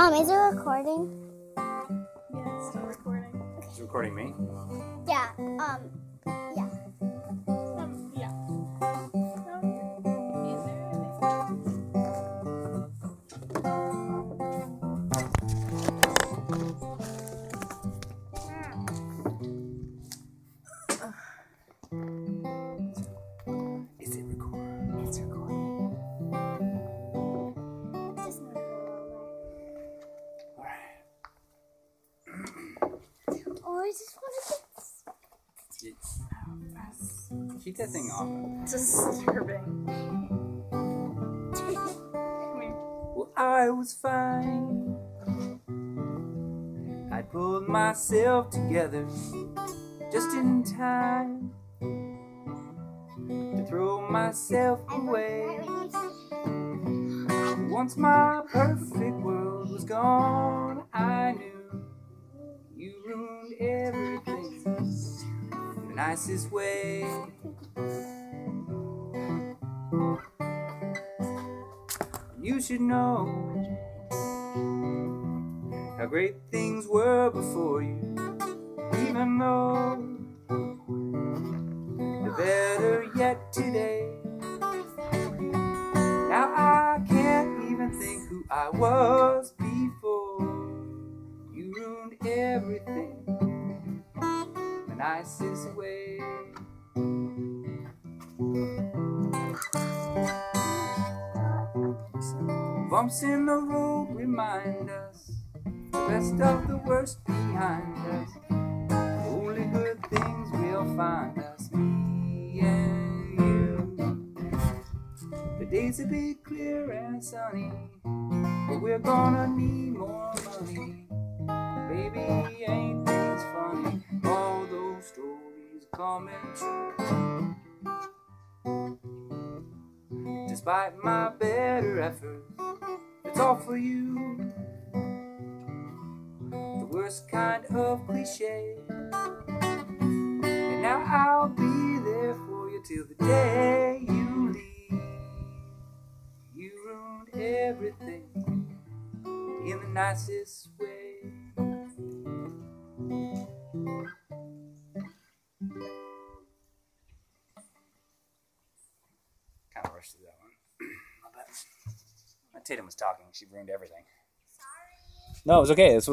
Mom, is it recording? Yeah, it's still recording. It's recording me. Yeah. Um. Just want to get. That's Keep that thing off. disturbing. Well, I was fine. I pulled myself together just in time to throw myself away. right when you said- Once my perfect world was gone, nicest way. You should know how great things were before you, even though they're better yet today. Now I can't even think who I was before. You ruined everything the nicest way. Bumps in the road remind us the best of the worst behind us. Only good things will find us, me and you. The days will be clear and sunny, but we're gonna need more money. Baby, ain't coming true. Despite my better efforts, it's all for you. The worst kind of cliche. And now I'll be there for you till the day you leave. You ruined everything in the nicest Kind through that one. My bad. Tatum was talking. She ruined everything. Sorry. No, it was okay. It's